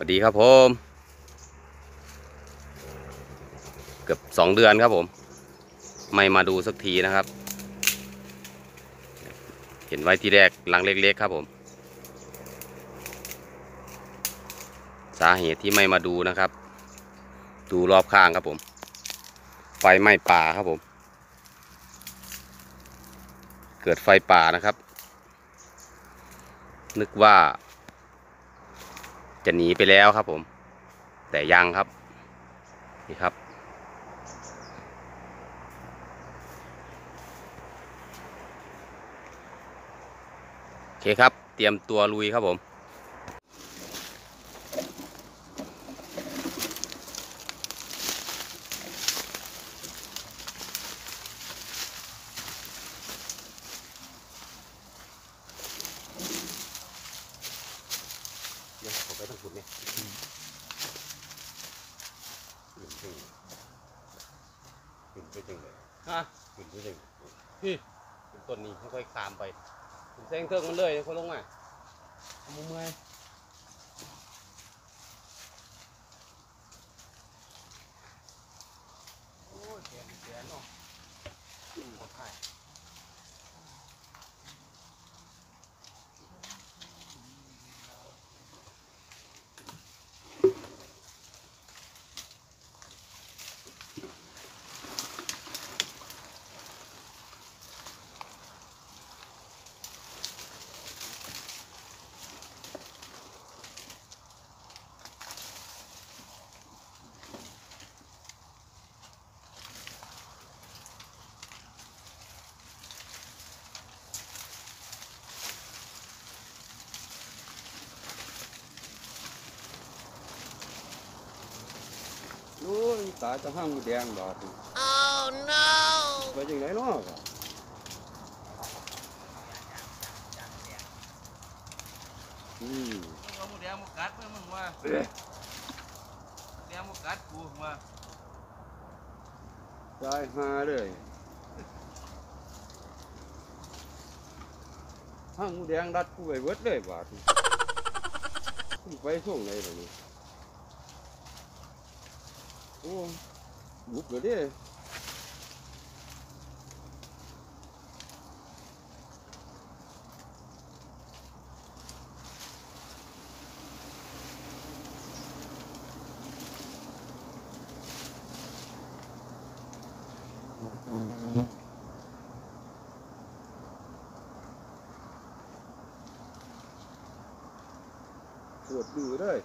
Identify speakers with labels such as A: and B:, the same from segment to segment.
A: วัสดีครับผม เกือบสองเดือนครับผม ไม่มาดูสักทีนะครับ เห็นไว้ที่แรกหลังเล็กๆครับผม สาเหตุที่ไม่มาดูนะครับ ดูรอบข้างครับผม ไฟไหม้ป่าครับผม เกิดไฟป่านะครับ นึกว่า จะหนีไปแล้วครับผม แต่ยังครับ นี่ครับ โอเคครับ เตรียมตัวลุยครับผม เดี๋ยวผมไปทางคุณเนี่ย ขึ้นขึ้นขึ้นไปจึงเลย
B: ฮะ
A: ขึ้นไปจึง
B: พี่
A: ขึ้นต้นนี้ค่อยๆคามไปถึงแซงเทิงมันเลยค่อยลงมา
B: เอามือเมื่อย
A: โอ้ยตาจะห้างมือแดงบาดนี่
C: Oh no!
A: ไปจังไหนเนาะก็อืม
B: มึงเอาหมูแดงมากัดเพื่อมึงว่าแดงมากัดกูว่า
A: ตายหาเลยห้างหมูแดงรัดกูไปเบิดเลยบาดนี่กูไปส่งไหนแบบนี้ Ô, bút rồi đấy. Chuột bự đấy.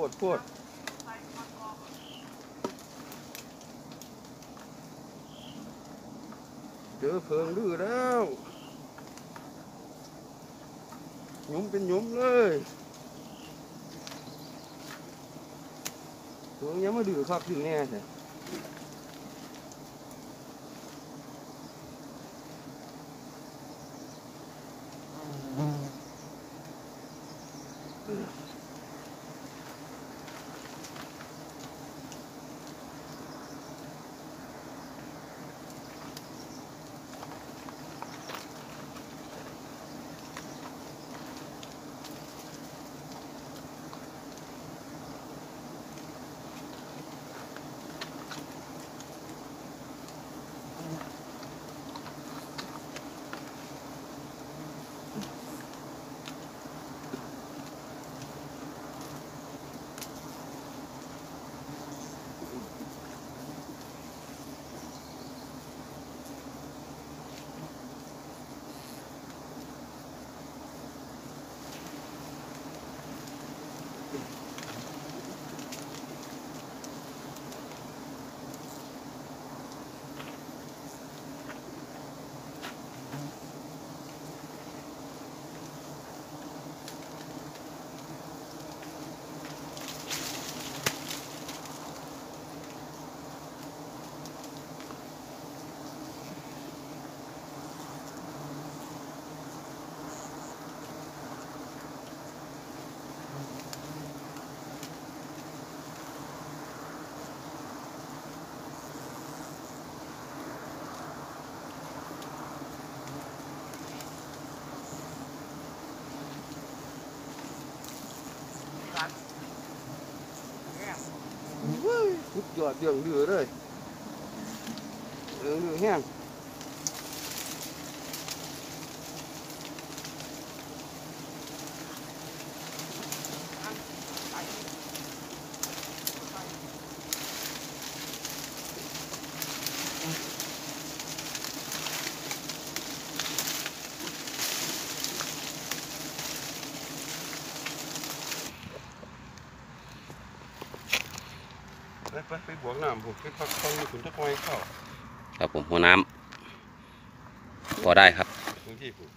A: ปวดปวดเจอเพิงดื้อแล้วหยุมเป็นหยุมเลยเพิงยังมาดื้อคับดื้อแน่ใช่
C: ยอดเดืองดื้อเลยเดืองดื้อแห้ง ไปไปไปบวกน้ำผมไปพักฟังมีคุณตะกอยเข้า
A: ครับผมหัวน้ำพอได้ครับ
C: พื้นที่ผม